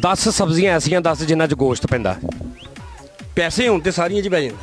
10 ਸਬਜ਼ੀਆਂ ਐਸੀਆਂ ਦੱਸ ਜਿਨ੍ਹਾਂ 'ਚ ਗੋਸ਼ਤ ਪੈਂਦਾ। ਪੈਸੇ ਹੋਣ ਤੇ ਸਾਰੀਆਂ 'ਚ ਪੈ ਜਾਂਦੇ।